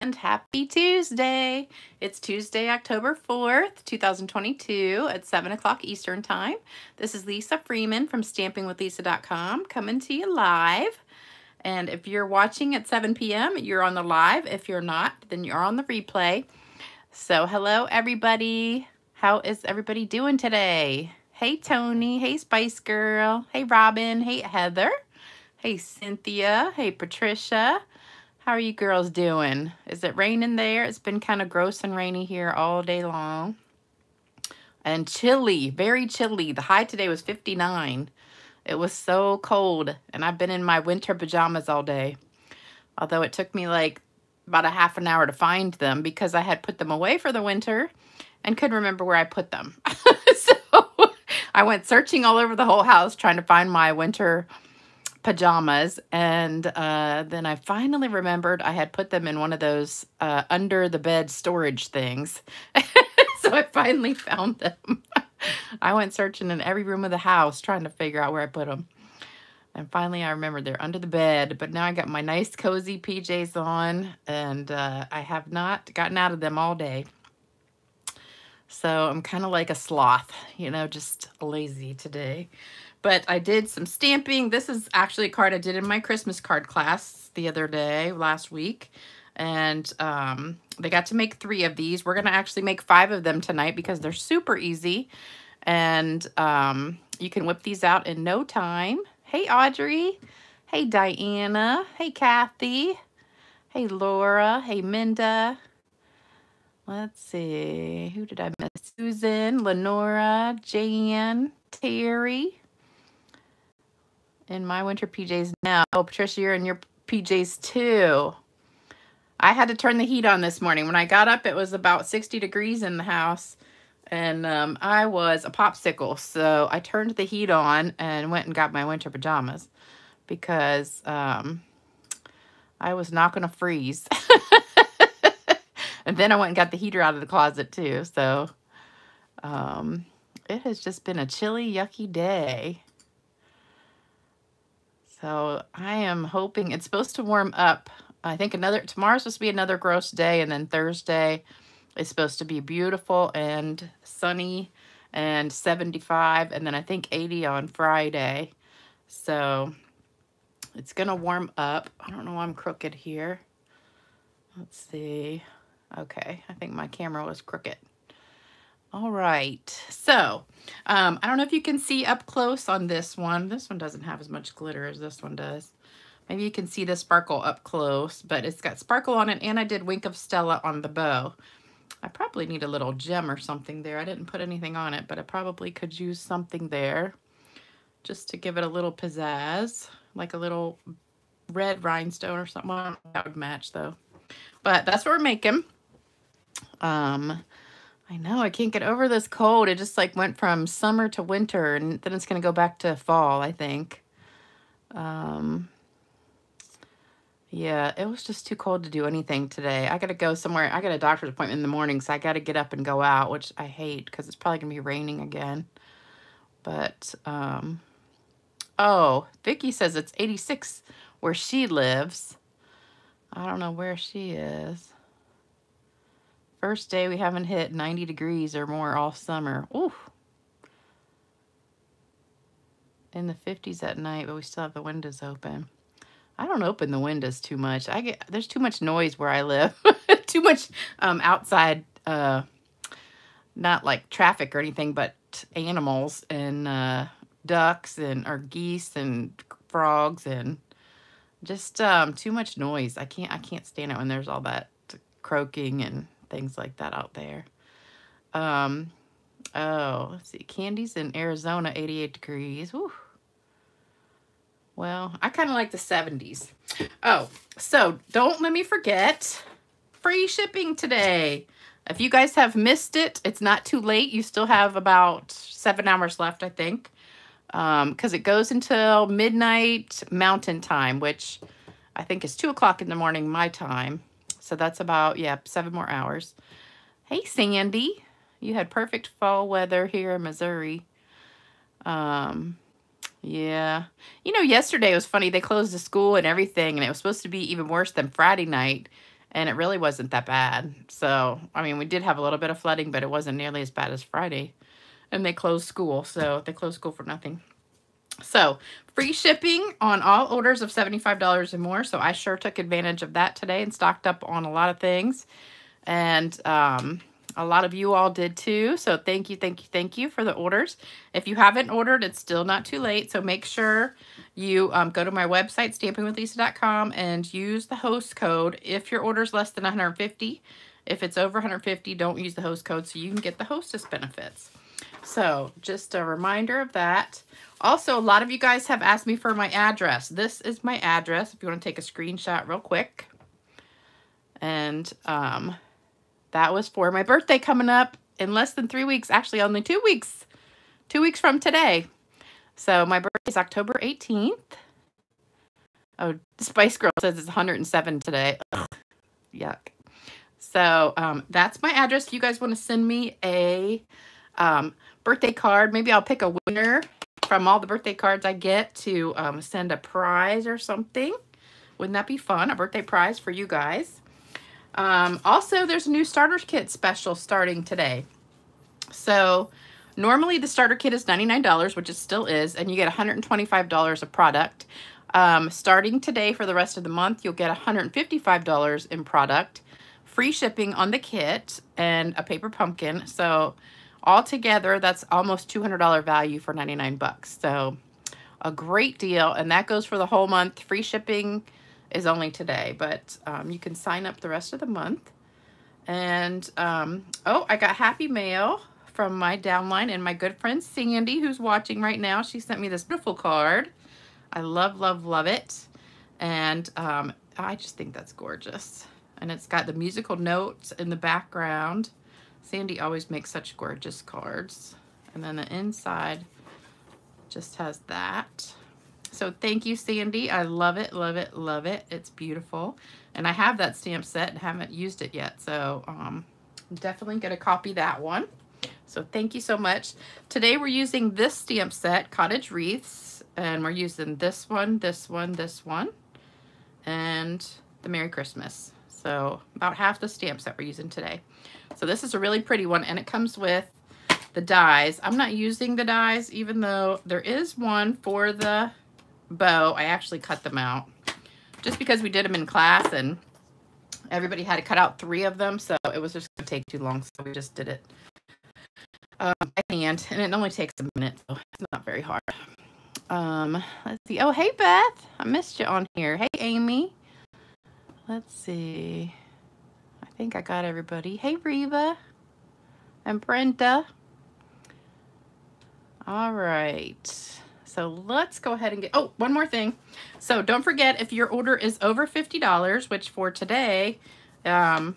and happy Tuesday. It's Tuesday, October 4th, 2022 at 7 o'clock Eastern Time. This is Lisa Freeman from stampingwithlisa.com coming to you live. And if you're watching at 7 p.m., you're on the live. If you're not, then you're on the replay. So hello, everybody. How is everybody doing today? Hey, Tony. Hey, Spice Girl. Hey, Robin. Hey, Heather. Hey, Cynthia. Hey, Patricia. How are you girls doing? Is it raining there? It's been kind of gross and rainy here all day long. And chilly, very chilly. The high today was 59. It was so cold. And I've been in my winter pajamas all day. Although it took me like about a half an hour to find them because I had put them away for the winter and couldn't remember where I put them. so I went searching all over the whole house trying to find my winter pajamas. And uh, then I finally remembered I had put them in one of those uh, under the bed storage things. so I finally found them. I went searching in every room of the house trying to figure out where I put them. And finally, I remembered they're under the bed. But now I got my nice, cozy PJs on, and uh, I have not gotten out of them all day. So I'm kind of like a sloth, you know, just lazy today. But I did some stamping. This is actually a card I did in my Christmas card class the other day, last week. And um, they got to make three of these. We're going to actually make five of them tonight because they're super easy. And um, you can whip these out in no time. Hey, Audrey. Hey, Diana. Hey, Kathy. Hey, Laura. Hey, Minda. Let's see. Who did I miss? Susan, Lenora, Jan, Terry in my winter PJs now. Oh, Patricia, you're in your PJs too. I had to turn the heat on this morning. When I got up, it was about 60 degrees in the house. And um, I was a popsicle. So I turned the heat on and went and got my winter pajamas. Because um, I was not going to freeze. and then I went and got the heater out of the closet too. So um, it has just been a chilly, yucky day. So I am hoping it's supposed to warm up. I think another tomorrow's supposed to be another gross day, and then Thursday is supposed to be beautiful and sunny and 75, and then I think 80 on Friday. So it's gonna warm up. I don't know why I'm crooked here. Let's see. Okay, I think my camera was crooked. All right, so um, I don't know if you can see up close on this one. This one doesn't have as much glitter as this one does. Maybe you can see the sparkle up close, but it's got sparkle on it, and I did Wink of Stella on the bow. I probably need a little gem or something there. I didn't put anything on it, but I probably could use something there just to give it a little pizzazz, like a little red rhinestone or something. that would match, though. But that's what we're making. Um, I know, I can't get over this cold. It just like went from summer to winter and then it's going to go back to fall, I think. Um, yeah, it was just too cold to do anything today. I got to go somewhere. I got a doctor's appointment in the morning, so I got to get up and go out, which I hate because it's probably going to be raining again. But, um, oh, Vicky says it's 86 where she lives. I don't know where she is. First day we haven't hit 90 degrees or more all summer. Ooh. In the 50s at night, but we still have the windows open. I don't open the windows too much. I get there's too much noise where I live. too much um, outside uh, not like traffic or anything, but animals and uh, ducks and or geese and frogs and just um, too much noise. I can't I can't stand it when there's all that croaking and things like that out there. Um, oh, let's see. Candy's in Arizona, 88 degrees. Well, I kind of like the 70s. Oh, so don't let me forget free shipping today. If you guys have missed it, it's not too late. You still have about seven hours left, I think. Because um, it goes until midnight mountain time, which I think is 2 o'clock in the morning my time. So that's about, yeah, seven more hours. Hey, Sandy. You had perfect fall weather here in Missouri. Um, yeah. You know, yesterday was funny. They closed the school and everything, and it was supposed to be even worse than Friday night. and it really wasn't that bad. So, I mean, we did have a little bit of flooding, but it wasn't nearly as bad as Friday. And they closed school, so they closed school for nothing. So, free shipping on all orders of $75 or more. So, I sure took advantage of that today and stocked up on a lot of things. And um, a lot of you all did too. So, thank you, thank you, thank you for the orders. If you haven't ordered, it's still not too late. So, make sure you um, go to my website, stampingwithlisa.com, and use the host code if your order is less than 150 If it's over 150 don't use the host code so you can get the hostess benefits. So, just a reminder of that. Also, a lot of you guys have asked me for my address. This is my address if you want to take a screenshot real quick. And um, that was for my birthday coming up in less than three weeks. Actually, only two weeks. Two weeks from today. So my birthday is October 18th. Oh, Spice Girl says it's 107 today. Ugh, yuck. So um, that's my address. If you guys want to send me a um, birthday card, maybe I'll pick a winner from all the birthday cards I get to um, send a prize or something. Wouldn't that be fun? A birthday prize for you guys. Um, also, there's a new starter kit special starting today. So Normally the starter kit is $99, which it still is, and you get $125 of product. Um, starting today for the rest of the month, you'll get $155 in product, free shipping on the kit, and a paper pumpkin. So altogether, that's almost $200 value for 99 bucks. So a great deal, and that goes for the whole month. Free shipping is only today, but um, you can sign up the rest of the month. And, um, oh, I got Happy Mail from my downline and my good friend Sandy, who's watching right now. She sent me this beautiful card. I love, love, love it. And um, I just think that's gorgeous. And it's got the musical notes in the background. Sandy always makes such gorgeous cards. And then the inside just has that. So thank you, Sandy. I love it, love it, love it. It's beautiful. And I have that stamp set and haven't used it yet. So um, definitely going to copy that one. So thank you so much. Today we're using this stamp set, Cottage Wreaths, and we're using this one, this one, this one, and the Merry Christmas. So about half the stamps that we're using today. So this is a really pretty one, and it comes with the dies. I'm not using the dies, even though there is one for the bow. I actually cut them out just because we did them in class, and everybody had to cut out three of them, so it was just going to take too long, so we just did it um, by hand, and it only takes a minute, so it's not very hard. Um, let's see. Oh, hey, Beth. I missed you on here. Hey, Amy. Let's see. I think I got everybody. Hey, Reva and Brenda. All right. So let's go ahead and get, oh, one more thing. So don't forget, if your order is over $50, which for today, um,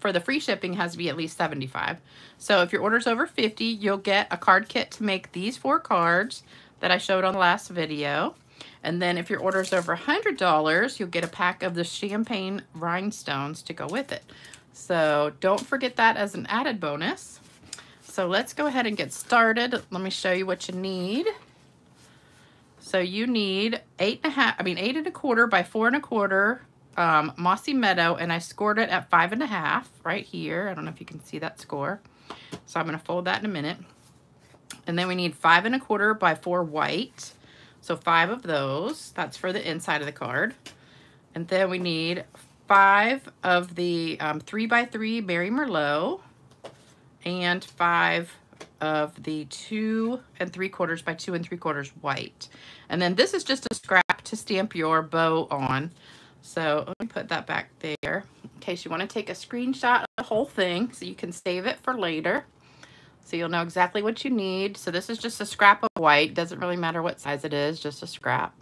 for the free shipping has to be at least 75. So if your order's over 50, you'll get a card kit to make these four cards that I showed on the last video. And then if your order's over $100, you'll get a pack of the champagne rhinestones to go with it. So don't forget that as an added bonus. So let's go ahead and get started. Let me show you what you need. So you need eight and a half, I mean eight and a quarter by four and a quarter um, Mossy Meadow, and I scored it at five and a half right here. I don't know if you can see that score. So I'm going to fold that in a minute. And then we need five and a quarter by four white. So five of those. That's for the inside of the card. And then we need five of the um, three by three Merry Merlot and five of the two and three quarters by two and three quarters white. And then this is just a scrap to stamp your bow on. So let me put that back there in case you want to take a screenshot of the whole thing so you can save it for later. So you'll know exactly what you need. So this is just a scrap of white. Doesn't really matter what size it is, just a scrap.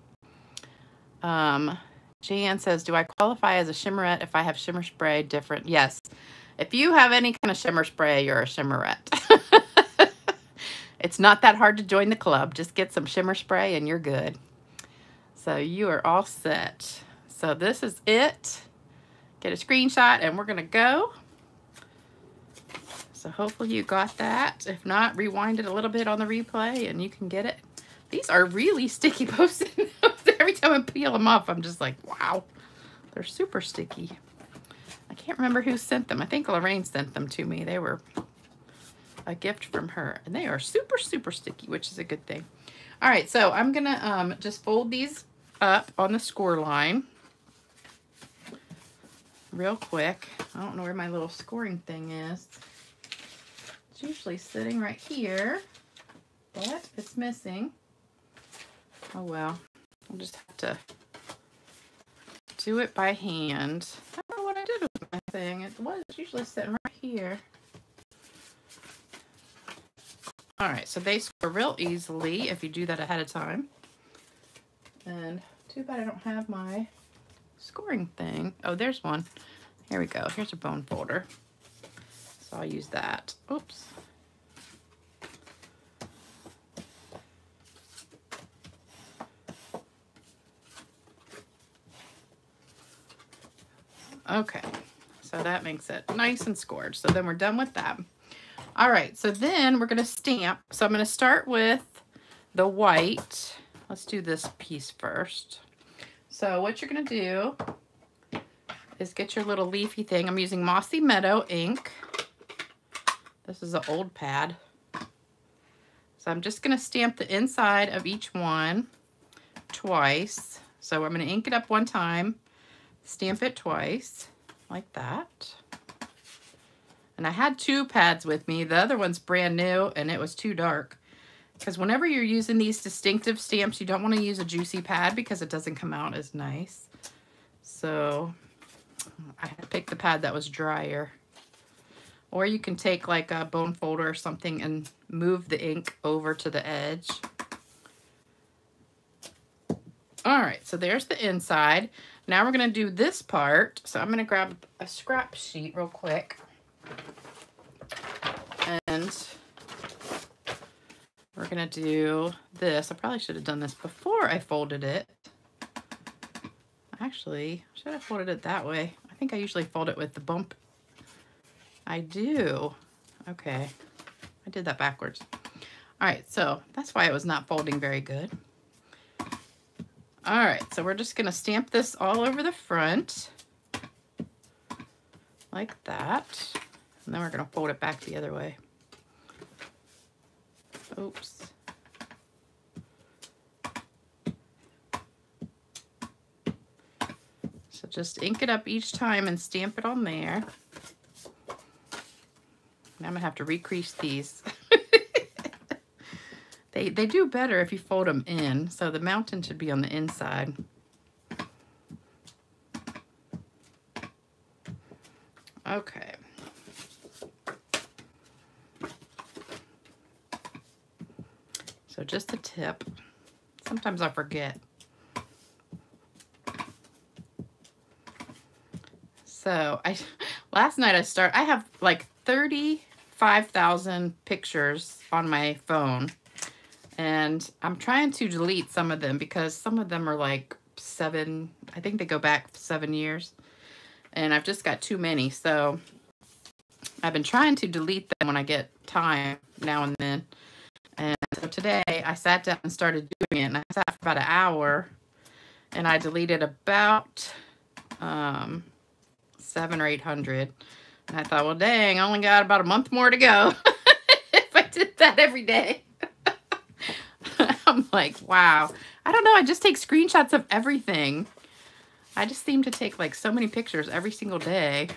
Um, Jan says, do I qualify as a shimmerette if I have shimmer spray different? Yes. If you have any kind of shimmer spray, you're a shimmerette. it's not that hard to join the club. Just get some shimmer spray and you're good. So you are all set. So this is it. Get a screenshot and we're going to go. So hopefully you got that. If not, rewind it a little bit on the replay and you can get it. These are really sticky post-it. Every time I peel them off, I'm just like, wow. They're super sticky. I can't remember who sent them. I think Lorraine sent them to me. They were a gift from her. And they are super, super sticky, which is a good thing. All right, so I'm going to um, just fold these up on the score line real quick. I don't know where my little scoring thing is. It's usually sitting right here, but it's missing. Oh well, I'll just have to do it by hand. I don't know what I did with my thing. It was usually sitting right here. All right, so they score real easily if you do that ahead of time. And too bad I don't have my scoring thing. Oh, there's one. Here we go. Here's a bone folder. So I'll use that. Oops. Okay, so that makes it nice and scored. So then we're done with that. All right, so then we're gonna stamp. So I'm gonna start with the white. Let's do this piece first. So what you're gonna do is get your little leafy thing. I'm using Mossy Meadow ink. This is an old pad. So I'm just gonna stamp the inside of each one twice. So I'm gonna ink it up one time, stamp it twice, like that. And I had two pads with me. The other one's brand new and it was too dark. Because whenever you're using these distinctive stamps, you don't want to use a juicy pad because it doesn't come out as nice. So I picked the pad that was drier. Or you can take like a bone folder or something and move the ink over to the edge. All right, so there's the inside. Now we're going to do this part. So I'm going to grab a scrap sheet real quick. And we're going to do this. I probably should have done this before I folded it. Actually, should have folded it that way. I think I usually fold it with the bump. I do. Okay. I did that backwards. All right, so that's why it was not folding very good. All right, so we're just gonna stamp this all over the front like that. And then we're gonna fold it back the other way. Oops. So just ink it up each time and stamp it on there. Now I'm gonna have to recrease these. they, they do better if you fold them in. So the mountain should be on the inside. Okay. So just a tip. Sometimes I forget. So I last night I start I have like 35,000 pictures on my phone. And I'm trying to delete some of them because some of them are like seven, I think they go back seven years. And I've just got too many. So I've been trying to delete them when I get time now and then. And so today I sat down and started doing it. And I sat for about an hour and I deleted about um, seven or 800. And I thought, well, dang, I only got about a month more to go if I did that every day. I'm like, wow. I don't know. I just take screenshots of everything. I just seem to take like so many pictures every single day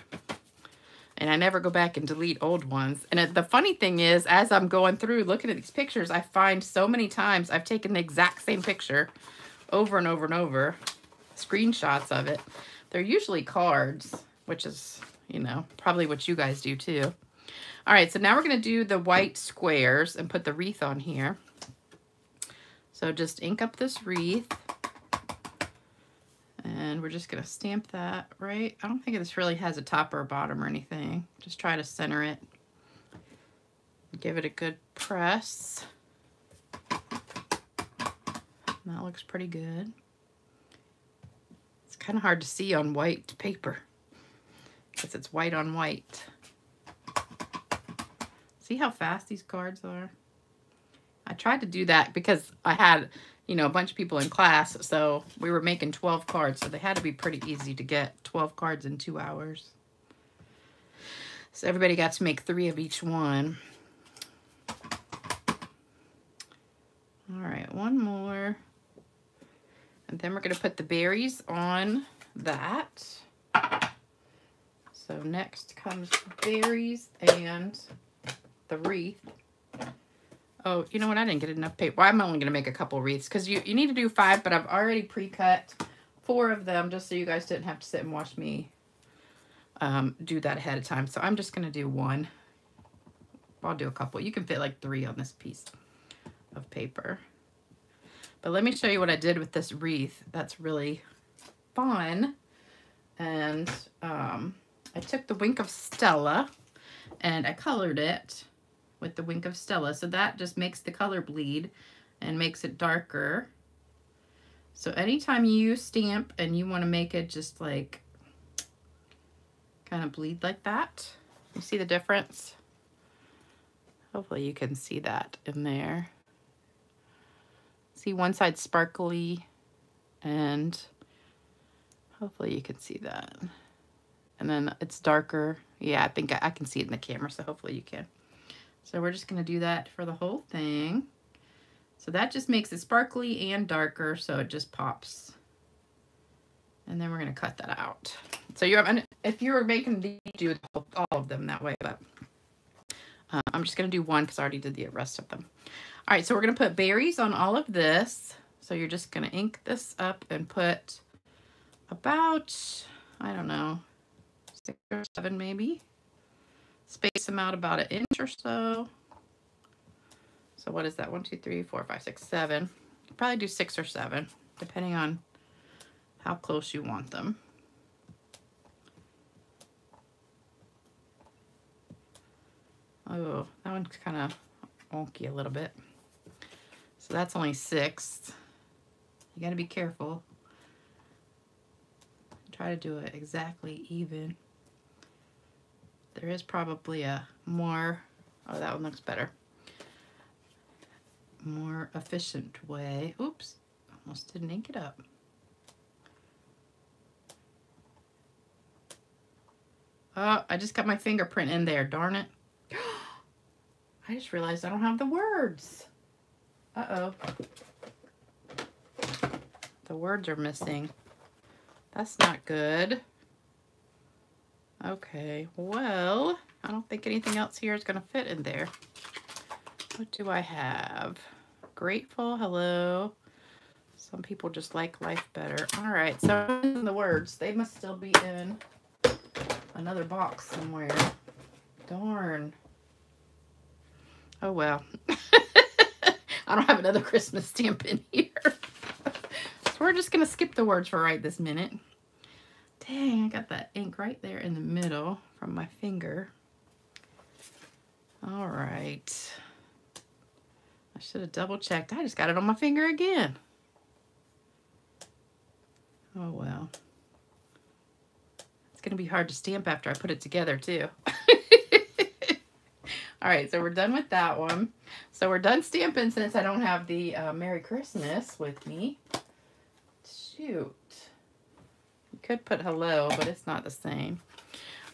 and I never go back and delete old ones. And it, the funny thing is, as I'm going through looking at these pictures, I find so many times I've taken the exact same picture over and over and over, screenshots of it. They're usually cards, which is, you know, probably what you guys do too. All right, so now we're going to do the white squares and put the wreath on here. So just ink up this wreath. And we're just going to stamp that right. I don't think this really has a top or a bottom or anything. Just try to center it. Give it a good press. That looks pretty good. It's kind of hard to see on white paper because it's white on white. See how fast these cards are? I tried to do that because I had you know, a bunch of people in class. So we were making 12 cards. So they had to be pretty easy to get 12 cards in two hours. So everybody got to make three of each one. All right, one more. And then we're going to put the berries on that. So next comes berries and the wreath. Oh, you know what? I didn't get enough paper. Well, I'm only going to make a couple wreaths because you, you need to do five, but I've already pre-cut four of them just so you guys didn't have to sit and watch me um, do that ahead of time. So I'm just going to do one. I'll do a couple. You can fit like three on this piece of paper. But let me show you what I did with this wreath. That's really fun. And um, I took the Wink of Stella and I colored it with the Wink of Stella. So that just makes the color bleed and makes it darker. So anytime you stamp and you want to make it just like kind of bleed like that, you see the difference? Hopefully you can see that in there. See one side sparkly and hopefully you can see that. And then it's darker. Yeah, I think I, I can see it in the camera, so hopefully you can. So we're just going to do that for the whole thing. So that just makes it sparkly and darker, so it just pops. And then we're going to cut that out. So you have, if you were making these, do all of them that way, but uh, I'm just going to do one because I already did the rest of them. All right, so we're going to put berries on all of this. So you're just going to ink this up and put about, I don't know, six or seven maybe. Space them out about an inch or so. So what is that? One, two, three, four, five, six, seven. Probably do six or seven, depending on how close you want them. Oh, that one's kind of wonky a little bit. So that's only six. You got to be careful. Try to do it exactly even. There is probably a more, oh, that one looks better. More efficient way. Oops, almost didn't ink it up. Oh, I just got my fingerprint in there, darn it. I just realized I don't have the words. Uh-oh. The words are missing. That's not good. Okay, well, I don't think anything else here is going to fit in there. What do I have? Grateful, hello. Some people just like life better. All right, so the words, they must still be in another box somewhere. Darn. Oh, well. I don't have another Christmas stamp in here. so we're just going to skip the words for right this minute. Dang, I got that ink right there in the middle from my finger. All right. I should have double checked. I just got it on my finger again. Oh, well. It's going to be hard to stamp after I put it together, too. All right, so we're done with that one. So we're done stamping since I don't have the uh, Merry Christmas with me. Shoot. Could put hello, but it's not the same.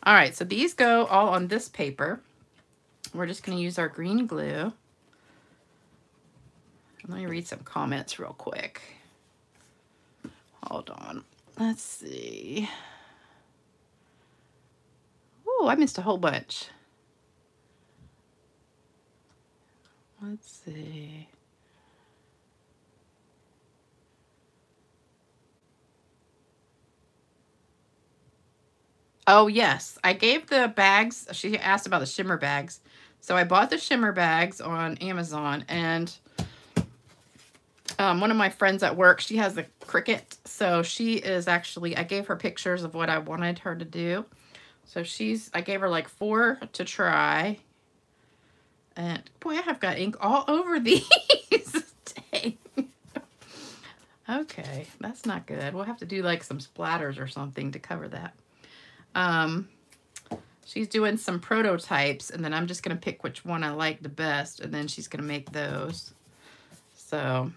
All right, so these go all on this paper. We're just going to use our green glue. Let me read some comments real quick. Hold on. Let's see. Oh, I missed a whole bunch. Let's see. Oh, yes. I gave the bags. She asked about the shimmer bags. So I bought the shimmer bags on Amazon. And um, one of my friends at work, she has a Cricut. So she is actually, I gave her pictures of what I wanted her to do. So she's, I gave her like four to try. And boy, I have got ink all over these. Okay, that's not good. We'll have to do like some splatters or something to cover that. Um, she's doing some prototypes and then I'm just going to pick which one I like the best and then she's going to make those. So,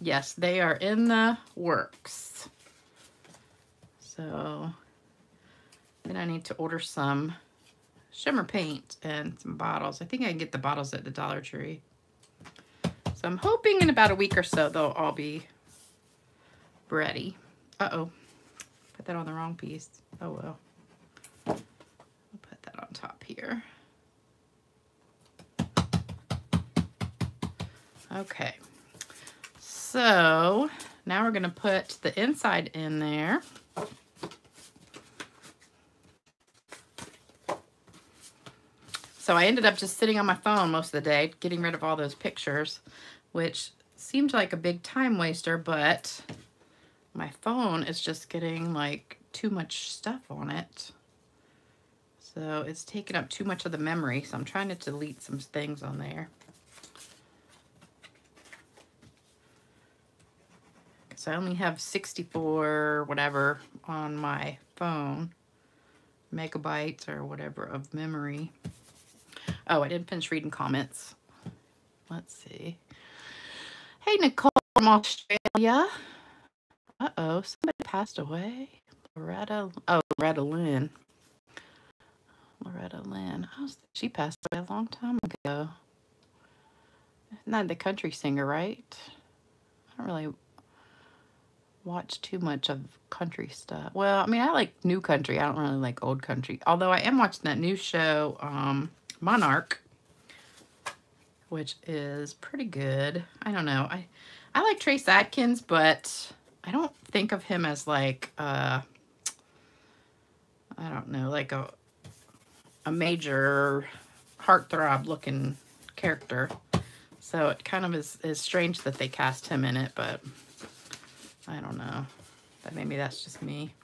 yes, they are in the works. So, then I need to order some shimmer paint and some bottles. I think I can get the bottles at the Dollar Tree. So I'm hoping in about a week or so they'll all be ready. Uh-oh. Put that on the wrong piece. Oh well. I'll put that on top here. Okay. So now we're to put the inside in there. So I ended up just sitting on my phone most of the day, getting rid of all those pictures, which seemed like a big time waster, but my phone is just getting like too much stuff on it. So it's taking up too much of the memory. So I'm trying to delete some things on there. So I only have 64 whatever on my phone megabytes or whatever of memory. Oh, I didn't finish reading comments. Let's see. Hey, Nicole from Australia. Uh-oh, somebody passed away. Loretta, oh, Loretta Lynn. Loretta Lynn. She passed away a long time ago. Not the country singer, right? I don't really watch too much of country stuff. Well, I mean, I like new country. I don't really like old country. Although I am watching that new show, um, Monarch, which is pretty good. I don't know. I, I like Trace Adkins, but I don't think of him as like, uh, I don't know, like a, a major heartthrob looking character. So it kind of is, is strange that they cast him in it, but I don't know. But maybe that's just me.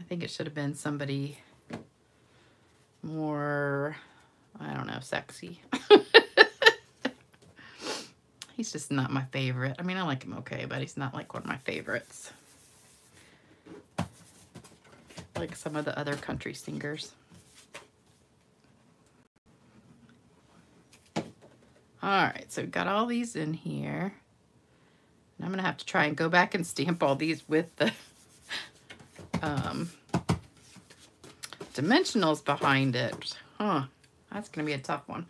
I think it should have been somebody more, I don't know, sexy. he's just not my favorite. I mean, I like him okay, but he's not like one of my favorites. Like some of the other country singers. All right, so we've got all these in here. And I'm to have to try and go back and stamp all these with the um, dimensionals behind it. Huh. That's to be a tough one.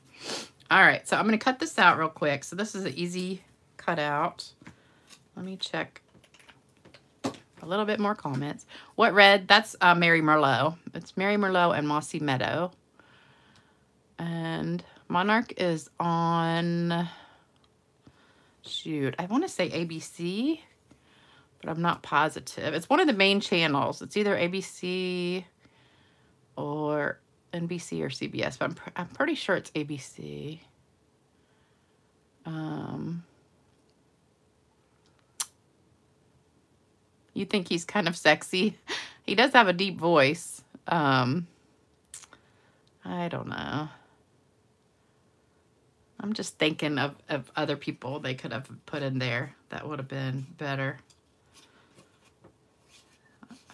All right, so I'm to cut this out real quick. So this is an easy cut out. Let me check a little bit more comments. What red? That's uh, Merry Merlot. It's Merry Merlot and Mossy Meadow. And Monarch is on, shoot, I want to say ABC, but I'm not positive. It's one of the main channels. It's either ABC or NBC or CBS, but I'm, pr I'm pretty sure it's ABC. Um, you think he's kind of sexy? He does have a deep voice. Um, I don't know. I'm just thinking of, of other people they could have put in there that would have been better.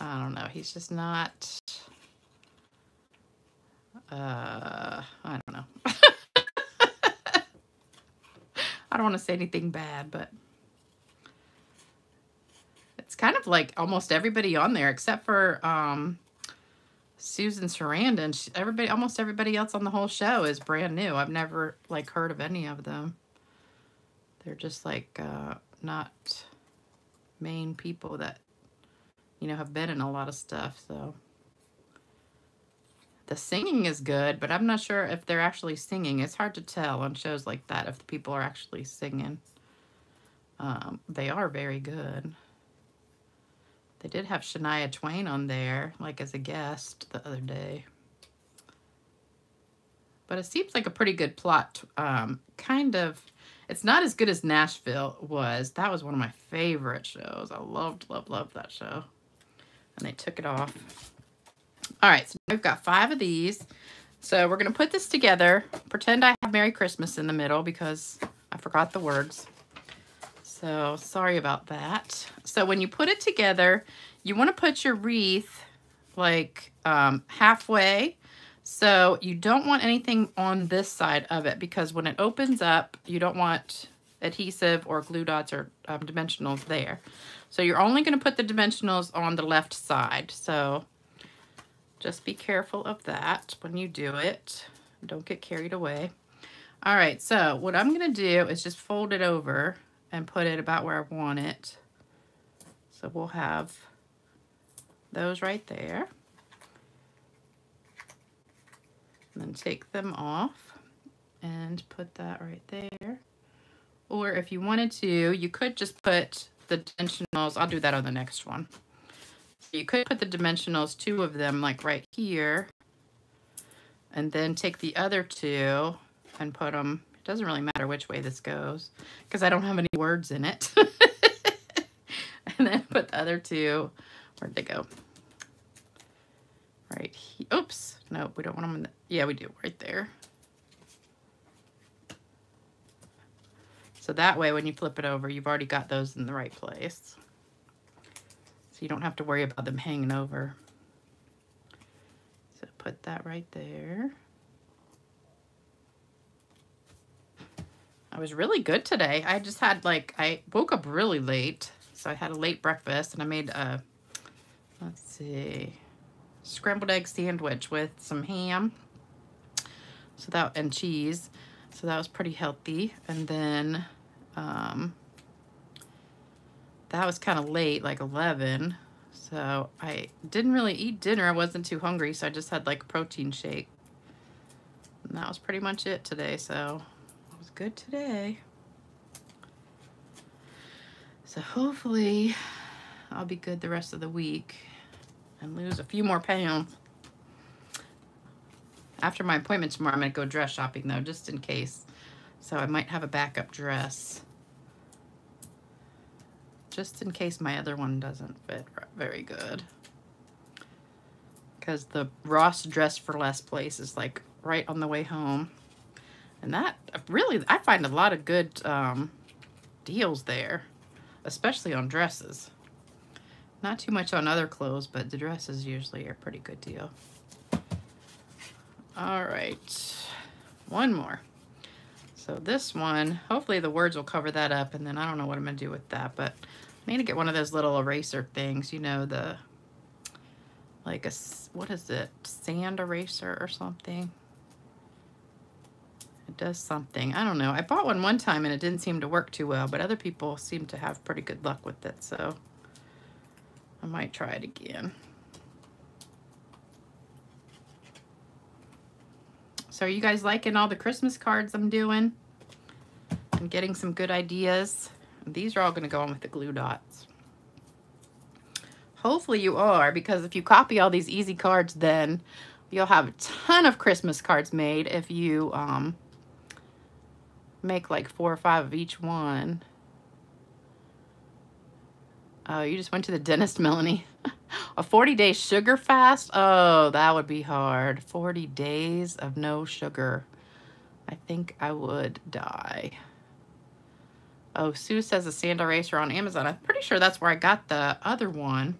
I don't know. He's just not uh, I don't know. I don't want to say anything bad, but it's kind of like almost everybody on there except for um, Susan Sarandon. She, everybody, almost everybody else on the whole show is brand new. I've never like heard of any of them. They're just like uh, not main people that you know have been in a lot of stuff. So. The singing is good, but I'm not sure if they're actually singing. It's hard to tell on shows like that if the people are actually singing. Um, they are very good. They did have Shania Twain on there, like as a guest the other day. But it seems like a pretty good plot. Um, kind of, it's not as good as Nashville was. That was one of my favorite shows. I loved, loved, loved that show. And they took it off. All right, so I've got five of these. So we're going to put this together. Pretend I have Merry Christmas in the middle because I forgot the words. So sorry about that. So when you put it together, you want to put your wreath like um, halfway. So you don't want anything on this side of it because when it opens up, you don't want adhesive or glue dots or um, dimensionals there. So you're only going to put the dimensionals on the left side. So Just be careful of that when you do it. Don't get carried away. All right, so what I'm gonna do is just fold it over and put it about where I want it. So we'll have those right there. And then take them off and put that right there. Or if you wanted to, you could just put the dimensionals. I'll do that on the next one. You could put the dimensionals, two of them, like right here. And then take the other two and put them, it doesn't really matter which way this goes because I don't have any words in it. and then put the other two, where'd they go? Right here. Oops. No, we don't want them in the, yeah, we do right there. So that way, when you flip it over, you've already got those in the right place. So you don't have to worry about them hanging over. So put that right there. I was really good today. I just had like, I woke up really late. So I had a late breakfast and I made a, let's see, scrambled egg sandwich with some ham. So that, and cheese. So that was pretty healthy. And then um, that was kind of late, like 11. So I didn't really eat dinner. I wasn't too hungry, so I just had like a protein shake. And that was pretty much it today, so good today. So hopefully I'll be good the rest of the week and lose a few more pounds. After my appointment tomorrow, I'm going to go dress shopping though, just in case. So I might have a backup dress. Just in case my other one doesn't fit very good. Because the Ross Dress for Less place is like right on the way home. And that really, I find a lot of good um, deals there. Especially on dresses. Not too much on other clothes, but the dresses usually are a pretty good deal. All right, one more. So this one, hopefully the words will cover that up and then I don't know what I'm gonna do with that, but I need to get one of those little eraser things, you know, the, like a, what is it, sand eraser or something? It does something, I don't know. I bought one one time and it didn't seem to work too well, but other people seem to have pretty good luck with it, so I might try it again. So are you guys liking all the Christmas cards I'm doing? I'm getting some good ideas. These are all going to go on with the glue dots. Hopefully you are, because if you copy all these easy cards, then you'll have a ton of Christmas cards made if you um, make like four or five of each one. Oh, you just went to the dentist, Melanie. A 40 day sugar fast? Oh, that would be hard. 40 days of no sugar. I think I would die. Oh, Sue says a sand eraser on Amazon. I'm pretty sure that's where I got the other one.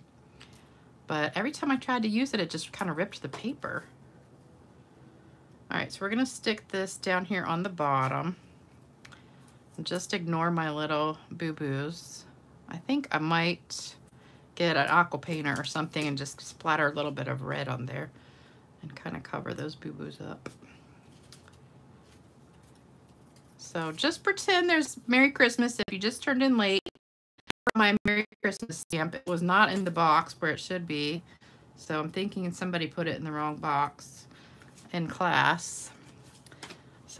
But every time I tried to use it, it just kind of ripped the paper. All right, so we're going to stick this down here on the bottom. Just ignore my little boo-boos. I think I might get an aqua painter or something and just splatter a little bit of red on there and kind of cover those boo-boos up. So just pretend there's Merry Christmas if you just turned in late for my Merry Christmas stamp. It was not in the box where it should be. So I'm thinking somebody put it in the wrong box in class.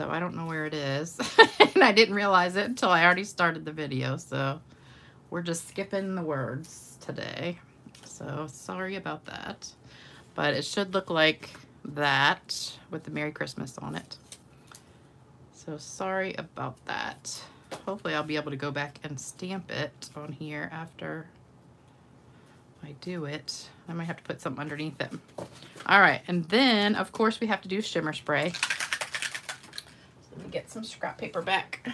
So I don't know where it is. and I didn't realize it until I already started the video. So we're just skipping the words today. So sorry about that. But it should look like that with the Merry Christmas on it. So sorry about that. Hopefully I'll be able to go back and stamp it on here after I do it. I might have to put something underneath it. All right, and then of course we have to do shimmer spray. Get some scrap paper back.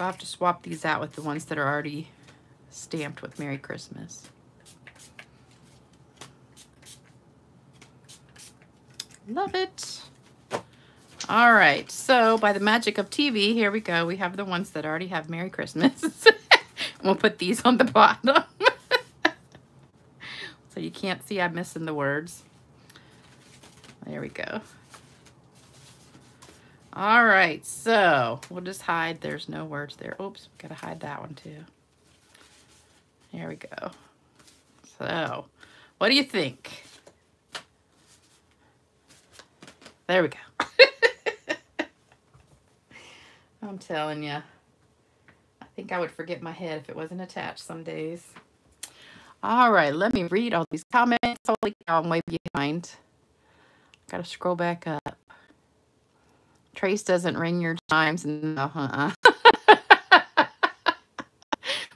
I'll have to swap these out with the ones that are already stamped with Merry Christmas. Love it. All right, so by the magic of TV, here we go. We have the ones that already have Merry Christmas. we'll put these on the bottom. So you can't see I'm missing the words. There we go. All right, so we'll just hide. There's no words there. Oops, gotta hide that one too. There we go. So, what do you think? There we go. I'm telling you. I think I would forget my head if it wasn't attached some days. All right, let me read all these comments. Holy cow, I'm way behind. Gotta scroll back up. Trace doesn't ring your chimes. No, uh-uh.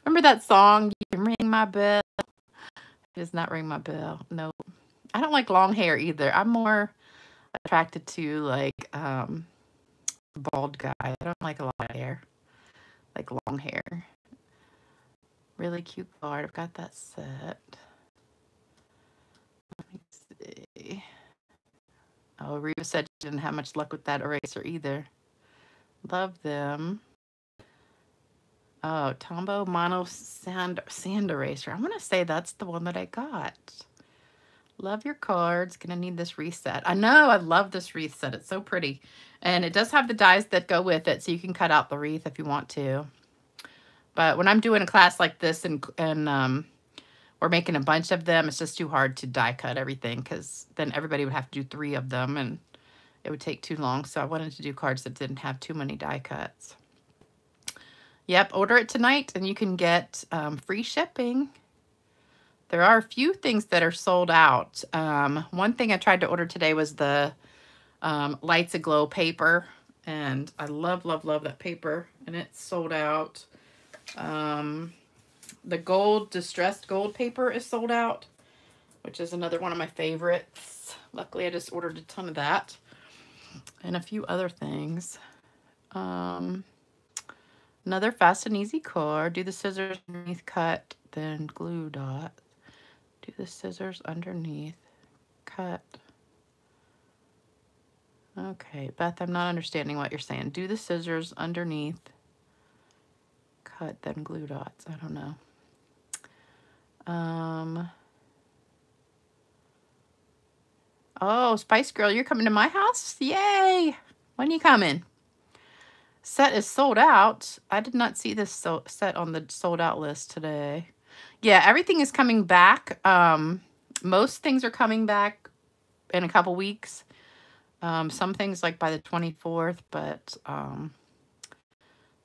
Remember that song, You Ring My Bell? It does not ring my bell. No. I don't like long hair either. I'm more attracted to like um bald guy. I don't like a lot of hair. Like long hair. Really cute card. I've got that set. Let me see. Oh, Reva said she didn't have much luck with that eraser either. Love them. Oh, Tombow Mono Sand, sand Eraser. I'm going to say that's the one that I got. Love your cards. Going to need this reset. I know. I love this reset. It's so pretty. And it does have the dies that go with it, so you can cut out the wreath if you want to. But when I'm doing a class like this and, and um, we're making a bunch of them, it's just too hard to die cut everything because then everybody would have to do three of them and it would take too long. So I wanted to do cards that didn't have too many die cuts. Yep, order it tonight and you can get um, free shipping. There are a few things that are sold out. Um, one thing I tried to order today was the um, Lights Aglow paper. And I love, love, love that paper. And it's sold out. Um, the gold, distressed gold paper is sold out, which is another one of my favorites. Luckily, I just ordered a ton of that. And a few other things. Um, another fast and easy card. Do the scissors underneath cut, then glue dot. Do the scissors underneath, cut. Okay, Beth, I'm not understanding what you're saying. Do the scissors underneath, cut, then glue dots. I don't know. Um. Oh, Spice Girl, you're coming to my house? Yay! When you coming? Set is sold out. I did not see this so set on the sold out list today. Yeah, everything is coming back. Um, most things are coming back in a couple weeks. Um, some things like by the 24th, but um,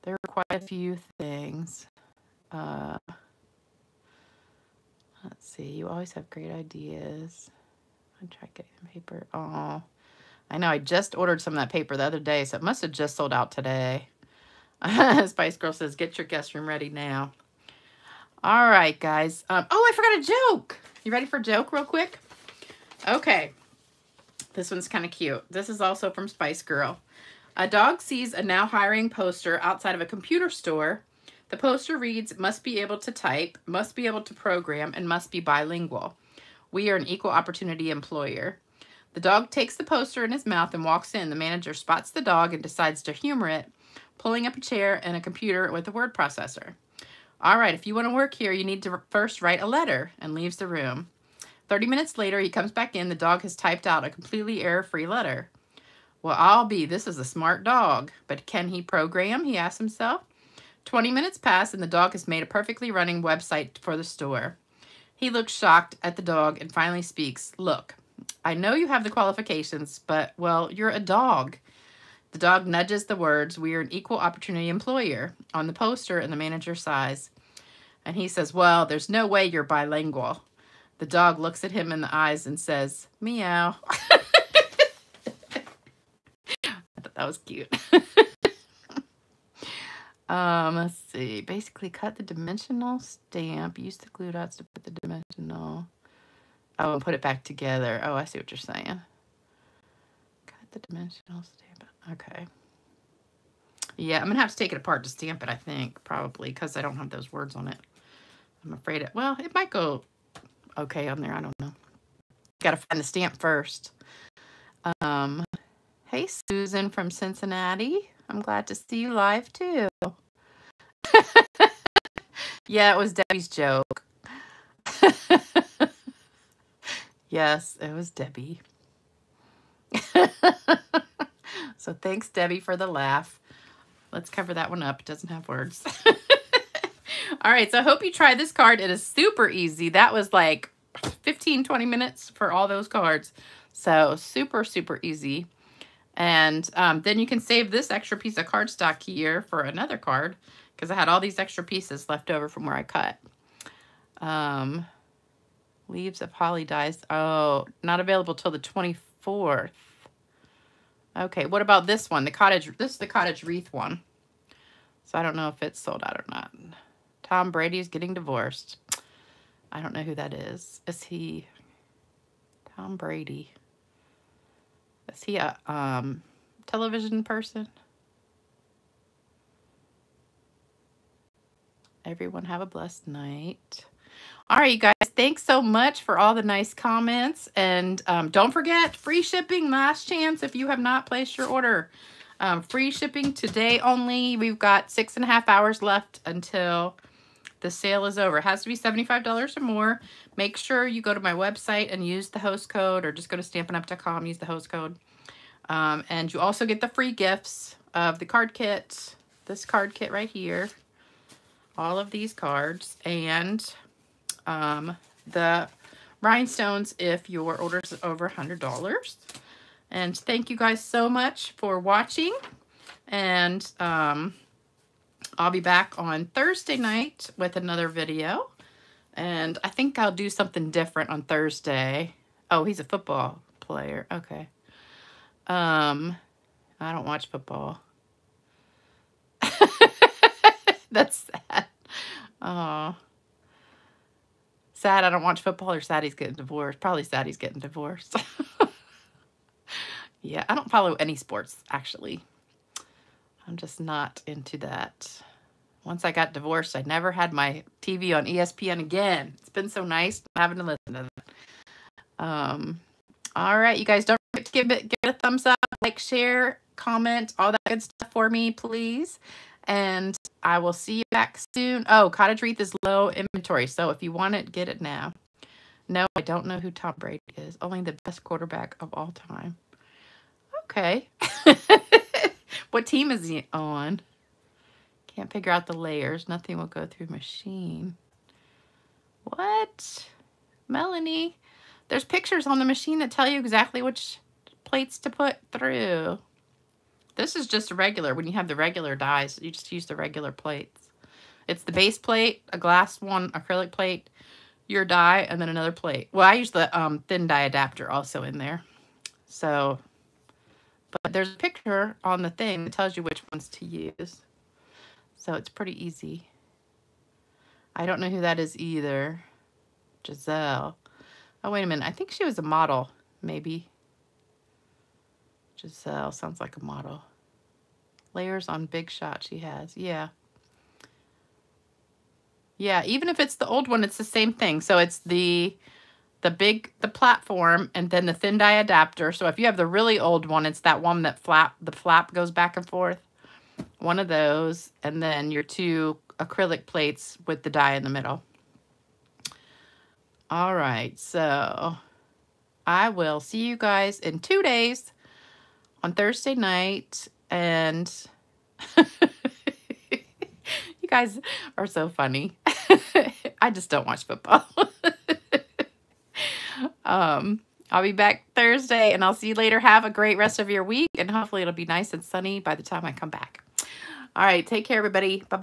there are quite a few things. Uh, let's see. You always have great ideas. I try getting paper. Oh, I know. I just ordered some of that paper the other day, so it must have just sold out today. Spice Girl says, get your guest room ready now. All right, guys. Um, oh, I forgot a joke. You ready for a joke real quick? Okay. This one's kind of cute. This is also from Spice Girl. A dog sees a now hiring poster outside of a computer store. The poster reads, must be able to type, must be able to program, and must be bilingual. We are an equal opportunity employer. The dog takes the poster in his mouth and walks in. The manager spots the dog and decides to humor it, pulling up a chair and a computer with a word processor. All right, if you want to work here, you need to first write a letter and leaves the room. 30 minutes later, he comes back in. The dog has typed out a completely error-free letter. Well, I'll be. This is a smart dog. But can he program? He asks himself. 20 minutes pass and the dog has made a perfectly running website for the store. He looks shocked at the dog and finally speaks. Look, I know you have the qualifications, but, well, you're a dog. The dog nudges the words, we are an equal opportunity employer, on the poster and the manager sighs. And he says, well, there's no way you're bilingual. The dog looks at him in the eyes and says, meow. I thought that was cute. um, let's see. Basically, cut the dimensional stamp. Use the glue dots to put the dimensional. Oh, and put it back together. Oh, I see what you're saying. Cut the dimensional stamp. Okay. Yeah, I'm going to have to take it apart to stamp it, I think, probably, because I don't have those words on it. I'm afraid it, well, it might go okay on there. I don't know. Got to find the stamp first. Um, Hey, Susan from Cincinnati. I'm glad to see you live too. yeah, it was Debbie's joke. Yes, it was Debbie. so thanks, Debbie, for the laugh. Let's cover that one up. It doesn't have words. All right, so I hope you try this card. It is super easy. That was like 15, 20 minutes for all those cards. So super, super easy. And um, then you can save this extra piece of cardstock here for another card because I had all these extra pieces left over from where I cut. Um, leaves of holly dies. Oh, not available till the 24th. Okay, what about this one? The cottage, this is the cottage wreath one. So I don't know if it's sold out or not. Tom Brady is getting divorced. I don't know who that is. Is he Tom Brady? Is he a um, television person? Everyone have a blessed night. All right, you guys, thanks so much for all the nice comments. And um, don't forget, free shipping, last chance if you have not placed your order. Um, free shipping today only. We've got six and a half hours left until the sale is over. It has to be $75 or more. Make sure you go to my website and use the host code or just go to stampinup.com, use the host code. Um, and you also get the free gifts of the card kit, this card kit right here, all of these cards, and um, the rhinestones if your order is over $100. And thank you guys so much for watching. And um, I'll be back on Thursday night with another video. And I think I'll do something different on Thursday. Oh, he's a football player. Okay. Um, I don't watch football. That's sad. Oh. Sad I don't watch football or sad he's getting divorced. Probably sad he's getting divorced. yeah, I don't follow any sports, actually. I'm just not into that. Once I got divorced, I never had my TV on ESPN again. It's been so nice having to listen to that. Um, all right, you guys, don't forget to give it, give it a thumbs up, like, share, comment, all that good stuff for me, please. And I will see you back soon. Oh, Cottage Wreath is low inventory, so if you want it, get it now. No, I don't know who Tom Brady is. Only the best quarterback of all time. Okay. what team is he on? Can't figure out the layers. Nothing will go through machine. What? Melanie, there's pictures on the machine that tell you exactly which plates to put through. This is just a regular. When you have the regular dies, you just use the regular plates. It's the base plate, a glass one, acrylic plate, your die, and then another plate. Well, I use the um, thin die adapter also in there. So, but there's a picture on the thing that tells you which ones to use. So it's pretty easy. I don't know who that is either. Gisele. Oh, wait a minute. I think she was a model, maybe. Gisele sounds like a model. Layers on Big Shot she has. Yeah. Yeah, even if it's the old one, it's the same thing. So it's the the big the platform and then the thin die adapter. So if you have the really old one, it's that one that flap the flap goes back and forth one of those, and then your two acrylic plates with the die in the middle. All right, so I will see you guys in two days on Thursday night, and you guys are so funny. I just don't watch football. um, I'll be back Thursday, and I'll see you later. Have a great rest of your week, and hopefully it'll be nice and sunny by the time I come back. All right. Take care, everybody. Bye.